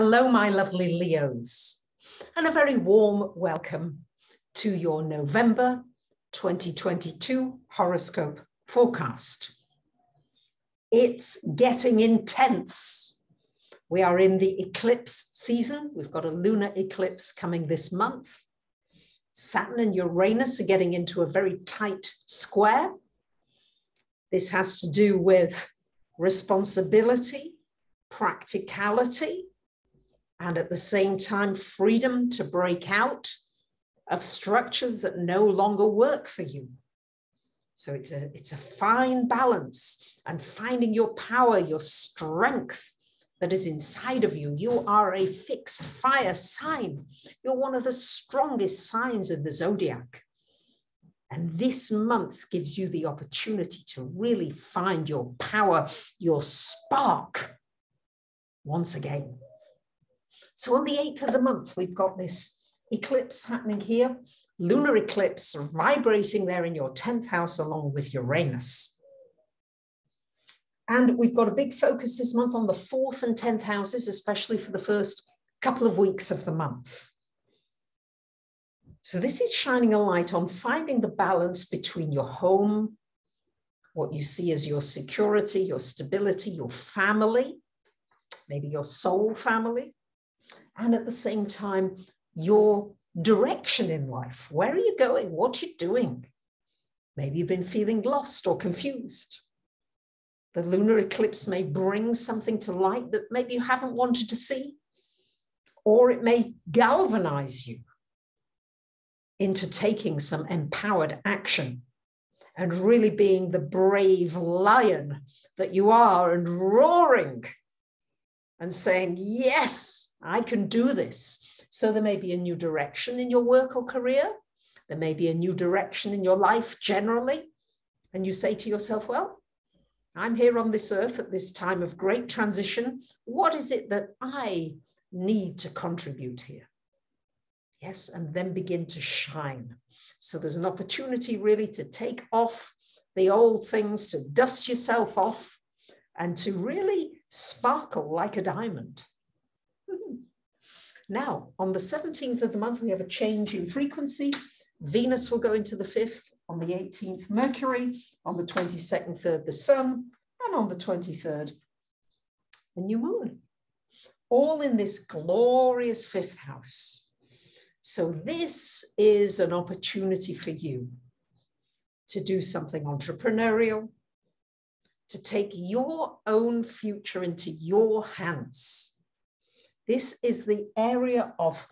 Hello, my lovely Leos, and a very warm welcome to your November 2022 horoscope forecast. It's getting intense. We are in the eclipse season. We've got a lunar eclipse coming this month. Saturn and Uranus are getting into a very tight square. This has to do with responsibility, practicality, and at the same time, freedom to break out of structures that no longer work for you. So it's a, it's a fine balance and finding your power, your strength that is inside of you. You are a fixed fire sign. You're one of the strongest signs in the zodiac. And this month gives you the opportunity to really find your power, your spark once again. So on the 8th of the month, we've got this eclipse happening here, lunar eclipse vibrating there in your 10th house along with Uranus. And we've got a big focus this month on the fourth and 10th houses, especially for the first couple of weeks of the month. So this is shining a light on finding the balance between your home, what you see as your security, your stability, your family, maybe your soul family, and at the same time, your direction in life. Where are you going? What are you doing? Maybe you've been feeling lost or confused. The lunar eclipse may bring something to light that maybe you haven't wanted to see, or it may galvanize you into taking some empowered action and really being the brave lion that you are and roaring and saying, Yes, I can do this. So there may be a new direction in your work or career. There may be a new direction in your life generally. And you say to yourself, well, I'm here on this earth at this time of great transition. What is it that I need to contribute here? Yes, and then begin to shine. So there's an opportunity really to take off the old things, to dust yourself off, and to really sparkle like a diamond. Now, on the 17th of the month, we have a change in frequency. Venus will go into the fifth, on the 18th, Mercury, on the 22nd, 3rd, the Sun, and on the 23rd, a new moon. All in this glorious fifth house. So, this is an opportunity for you to do something entrepreneurial, to take your own future into your hands this is the area of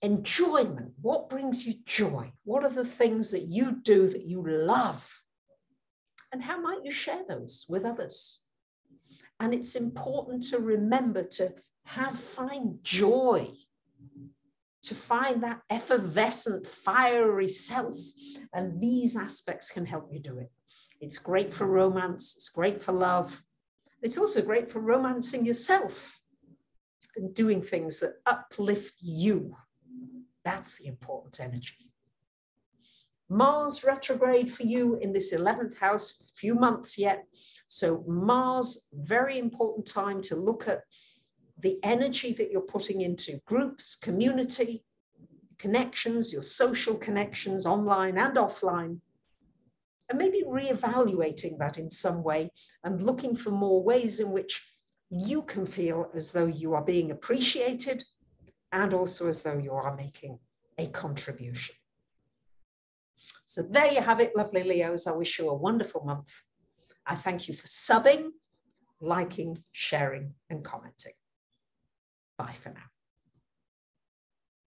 enjoyment. What brings you joy? What are the things that you do that you love? And how might you share those with others? And it's important to remember to have find joy, to find that effervescent, fiery self. And these aspects can help you do it. It's great for romance, it's great for love. It's also great for romancing yourself and doing things that uplift you. That's the important energy. Mars retrograde for you in this 11th house, a few months yet. So, Mars, very important time to look at the energy that you're putting into groups, community, connections, your social connections, online and offline, and maybe reevaluating that in some way and looking for more ways in which you can feel as though you are being appreciated and also as though you are making a contribution. So there you have it, lovely Leos. I wish you a wonderful month. I thank you for subbing, liking, sharing, and commenting. Bye for now.